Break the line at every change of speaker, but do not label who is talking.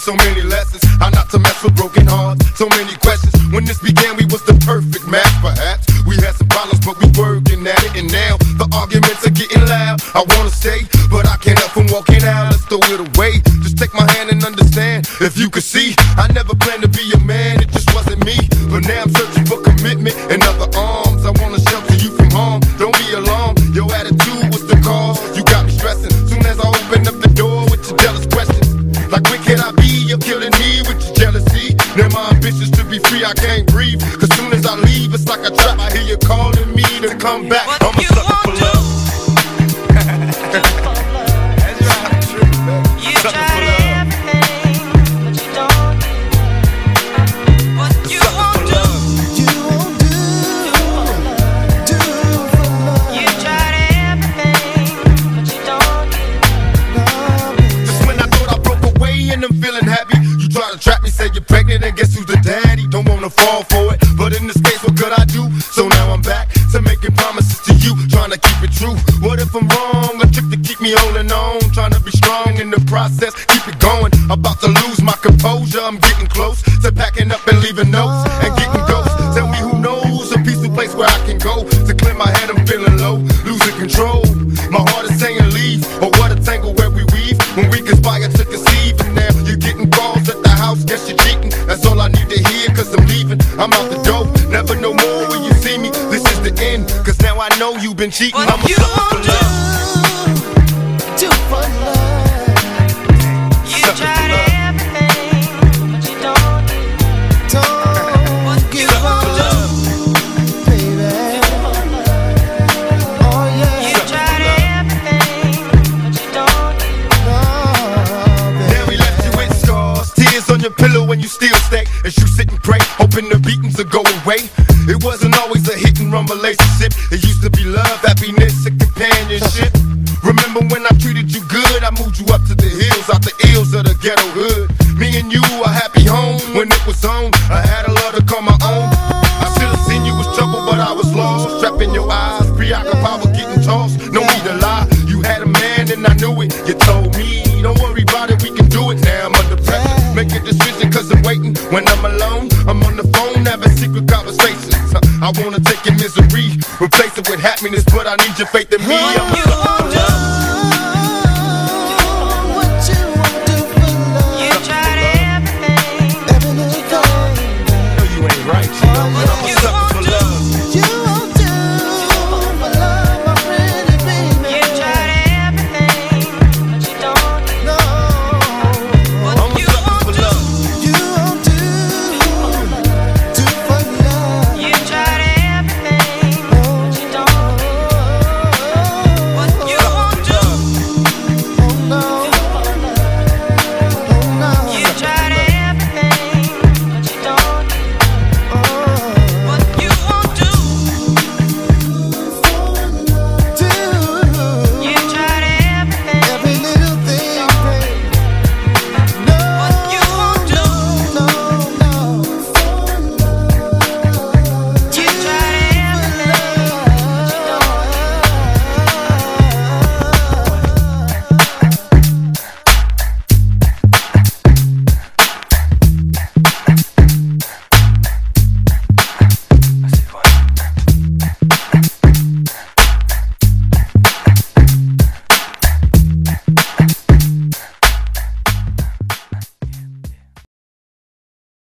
so many lessons. How not to mess with broken hearts. So many questions. When this began, I but I can't help from walking out. Let's throw it away. Just take my hand and understand. If you could see, I never planned to be a man. It just wasn't me. But now I'm searching for commitment and other arms. I wanna shelter you from harm. Don't be alarmed. Your attitude was the cause. You got me stressing. Soon as I open up the door with your jealous questions. Like, where can I be? You're killing me with your jealousy. Now my ambitions to be free, I can't breathe. Cause soon as I leave, it's like a trap. I hear you calling me to come back.
You
try to trap me, say you're pregnant, and guess who's the daddy? Don't wanna fall for it, but in this case, what could I do? So now I'm back to making promises to you, trying to keep it true. What if I'm wrong? A trick to keep me holding on, trying to be strong in the process, keep it going. About to lose my composure, I'm getting close to packing up and leaving notes I'm out the door, never no more when you see me. This is the end, cause now I know you've been cheating.
what
I'm a
you
sucker for love. As you sit and pray, hoping the beatings will go away. It wasn't always a hit and run relationship. It used to be love, happiness, and companionship. Remember when I treated you good? I moved you up to the hills, out the ills of the ghetto hood. Me and you, a happy home when it was on. I had a love to call my own. I should have seen you was trouble, but I was lost. Trapped in your eyes, preoccupied When I'm alone, I'm on the phone having secret conversations. I wanna take your misery, replace it with happiness, but I need your faith in me.